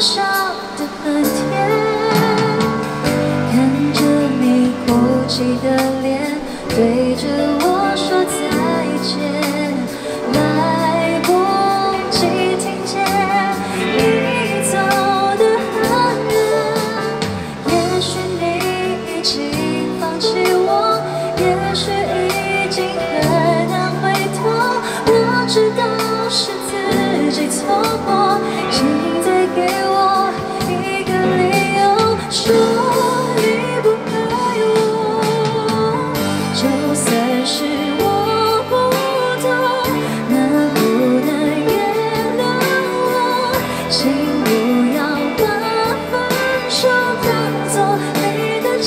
少的痕迹。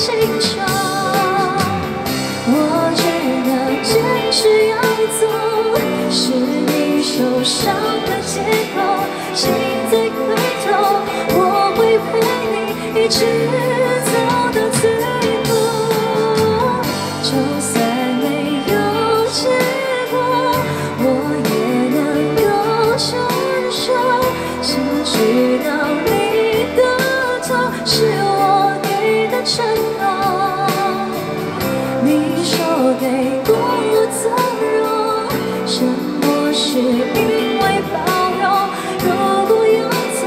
请求。我知道坚持要走是你受伤的借口，请再回头，我会陪你一直走到最后。就算没有结果，我也能够承受。请知道你说给过我纵容，沉默是因为包容。如果要走，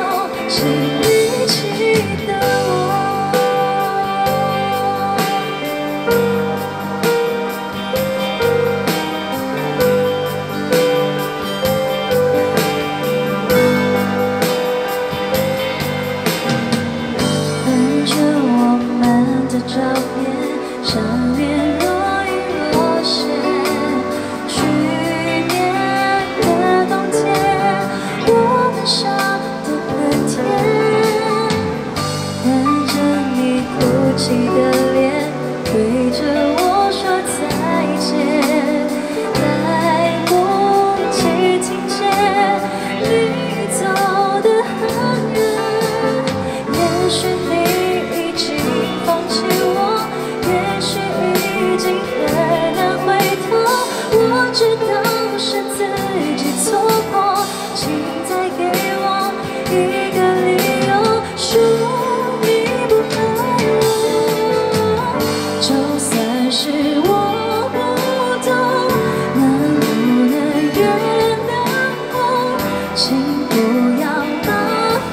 请不要把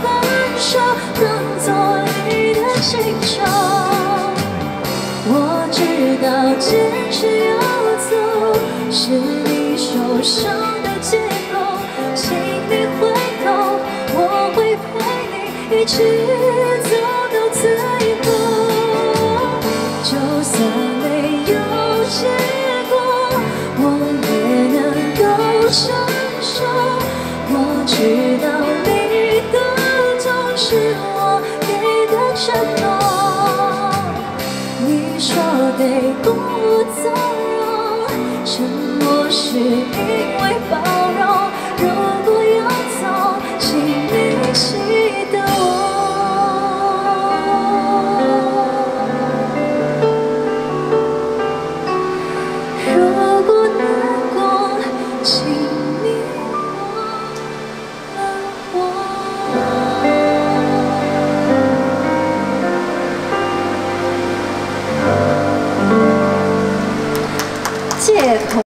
分手当作你的请求。我知道坚持要走是你受伤的借口，请你回头，我会陪你一直走到最后。就算没有结知道你的痛是我给的承诺。你说给过我纵容，沉默是因为包